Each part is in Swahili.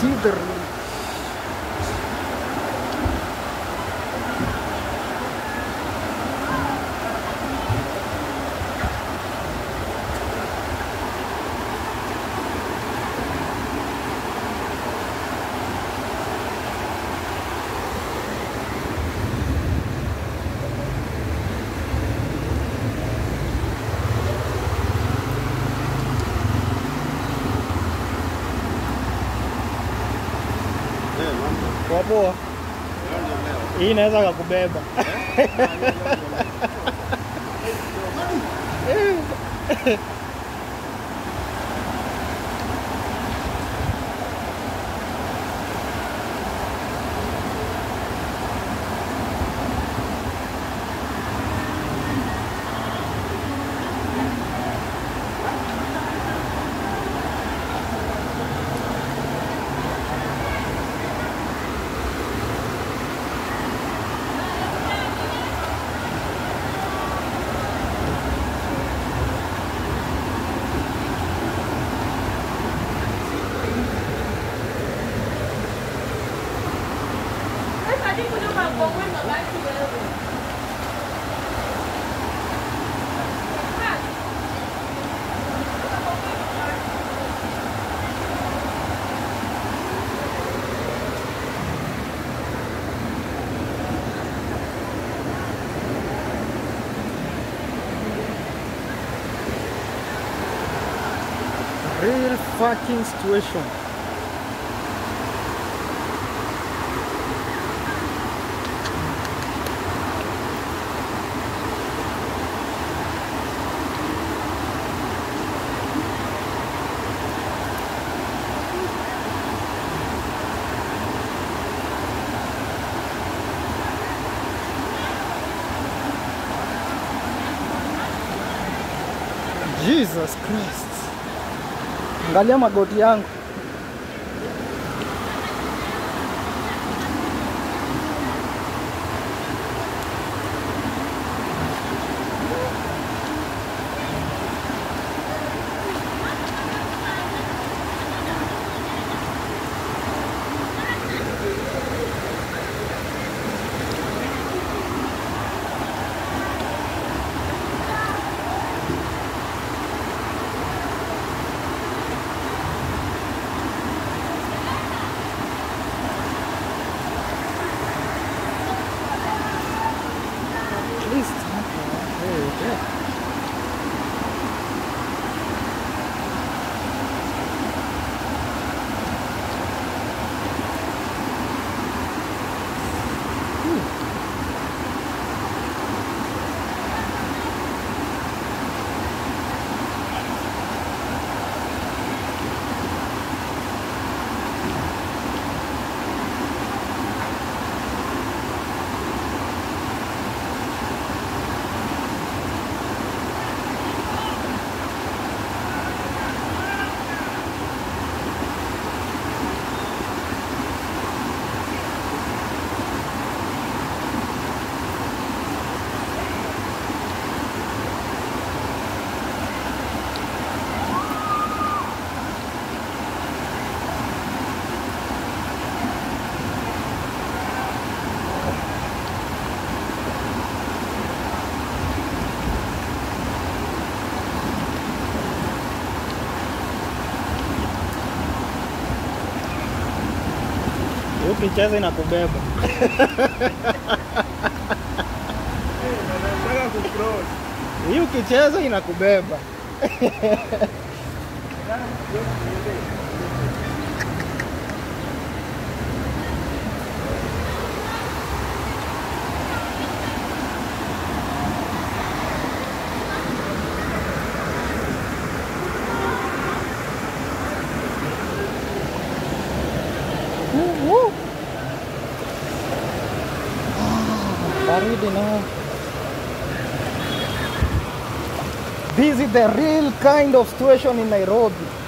сидр Hii inaweza kakubeba. fucking situation. Angalia magoti yangu. Ukicheza inakubeba. Hii ukicheza inakubeba. This is the real kind of situation in Nairobi.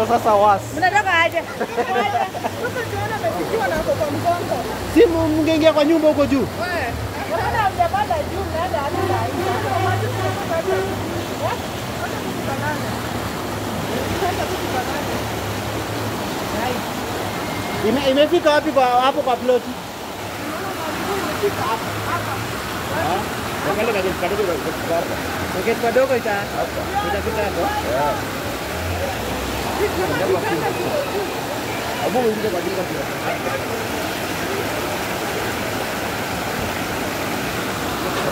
Ndo sasa wasi. Mnataka aje? Sasa tunaona amefikiwa na kwa mgongo. Si mngeingia kwa nyumba huko juu. Unaona mnaenda hadi. Ime, imefika wapi kwa hapo kwa ploti? Paketi kadogo 我不用你来管理了。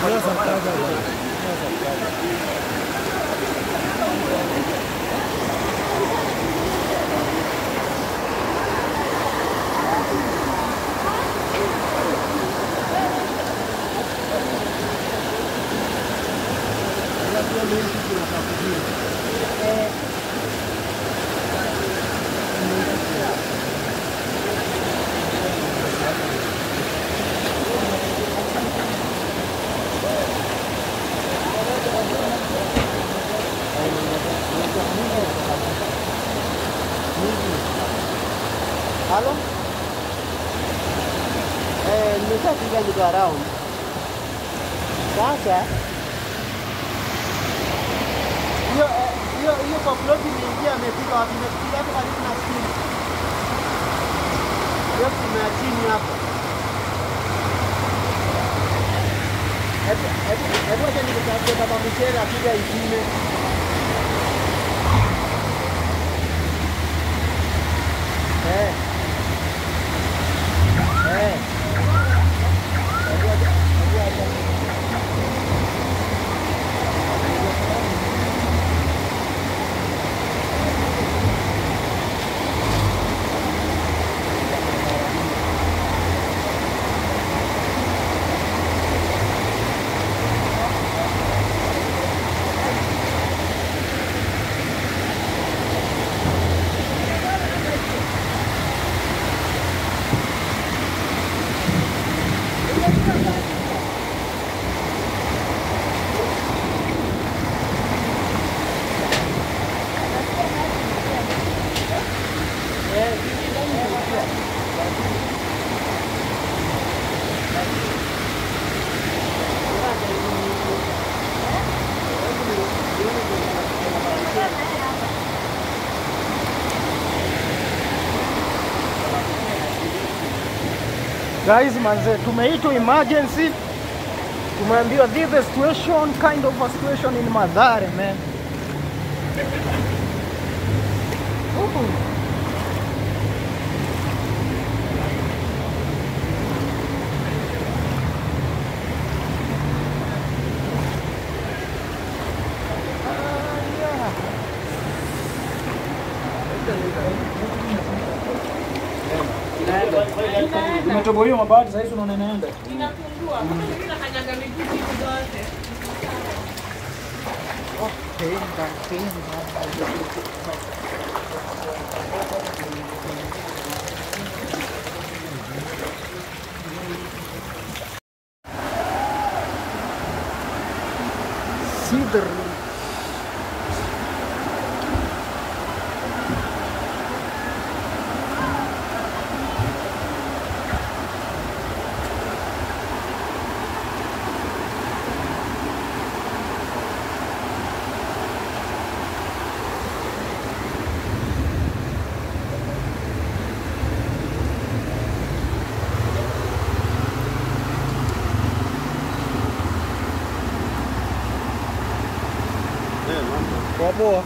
不要吵架了，不要吵架了。Hiyo eh, hiyo hiyo kwa plot imeingia amefika wapi? Imefika hapo karibu na simu. Hiyo kuna chini hapo. Hebu acha nikutafute baba mchele akija ipime. Eh. Eh. Guys, manze, tumeitwa emergency. Tumeambiwa this is situation, kind of a situation in Madhare, man. Ooh. Umetoboa hiyo mabati sasa hivi unaona inaenda. Pinga, pinga. Сидор. poa.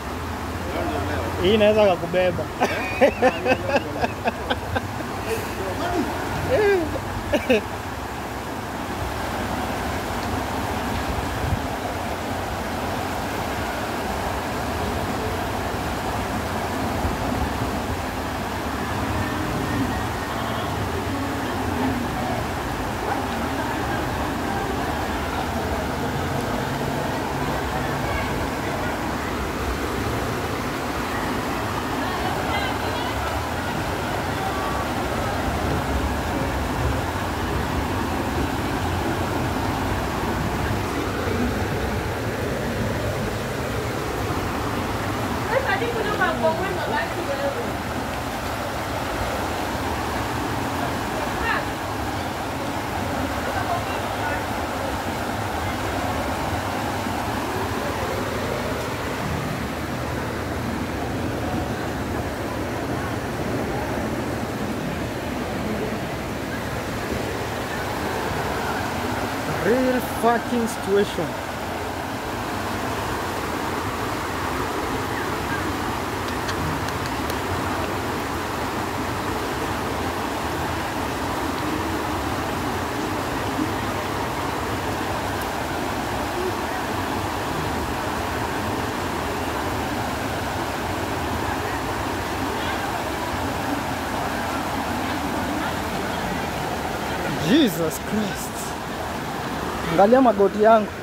Hii inaweza kakubeba. fucking situation. Jesus Christ. Angalia magoti yangu.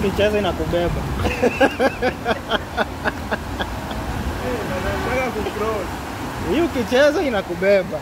Ukicheza inakubeba. Hii ukicheza inakubeba.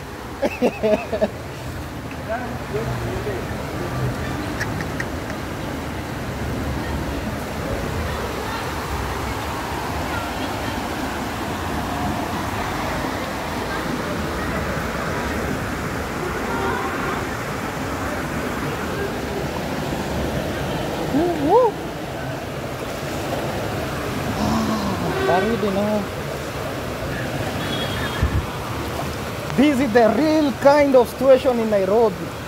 The real kind of situation in Nairobi.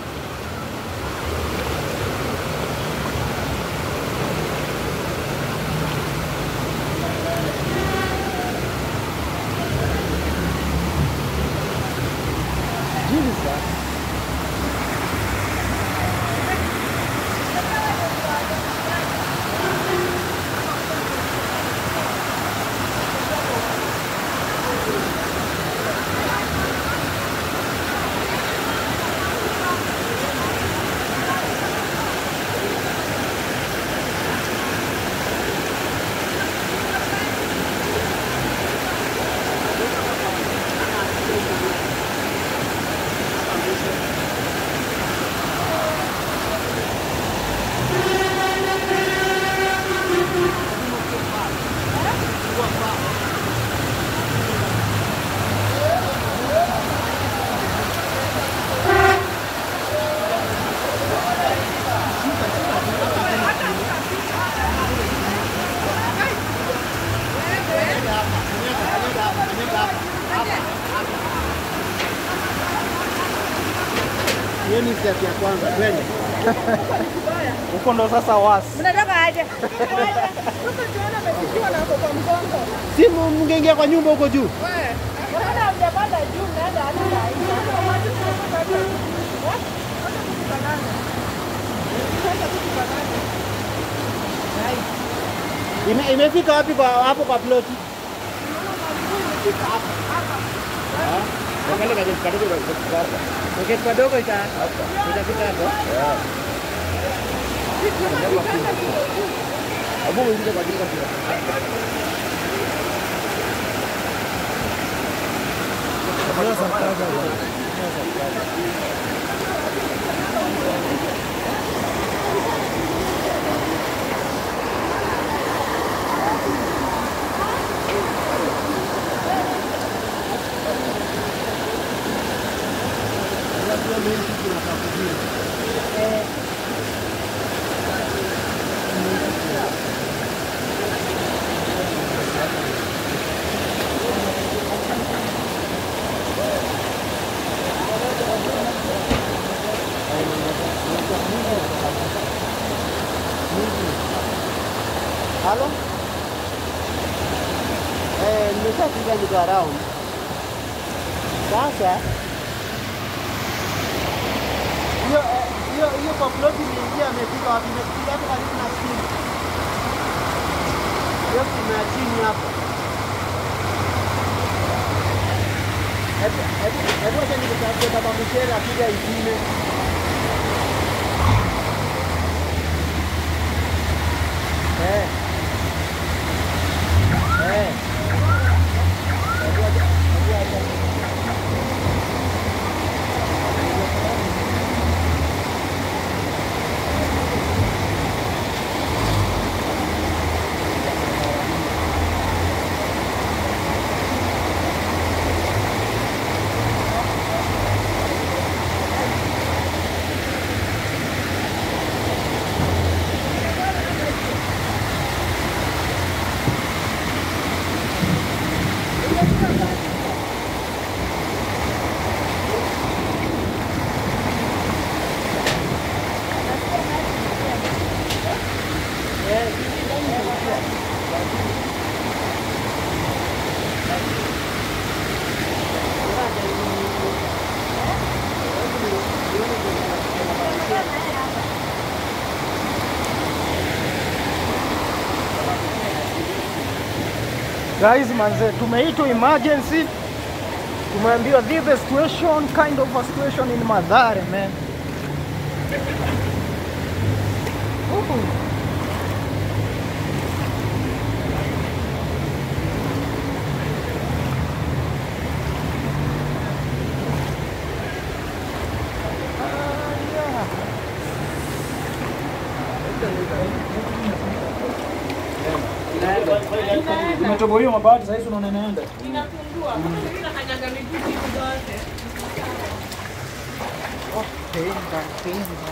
Hiyo ni step ya kwanza, twende. Huko ndo sasa wasi. Mnataka aje? Sasa tunaona ametishiwa na kwa mgongo. Simu mngeingia kwa nyumba huko juu. Wewe, juu mnaenda hadi saa hii? Sasa watu tunapata hata eh? Hata kutukanana. Makanya kajian kado juga ikut keluarga. Mungkin kado kita, kita kita kado. Abu mungkin juga kajian kado. Kita sampai Alô? É, não tá aqui do Tá, certo? Plot imeingia amefika wapi? Imefika hapo karibu na simu. Hiyo simu ya chini hapo. Hebu acha nikutafutie baba mchele akija ipime. Eh. Guys, manze, tumeitwa emergency. Tumeambiwa this is situation, kind of a situation in Madhare, man. Ooh. umetobolewa mabati sasa hivi unaona inaenda. Inapungua. Kanyaga miguu yote. Penda, penda.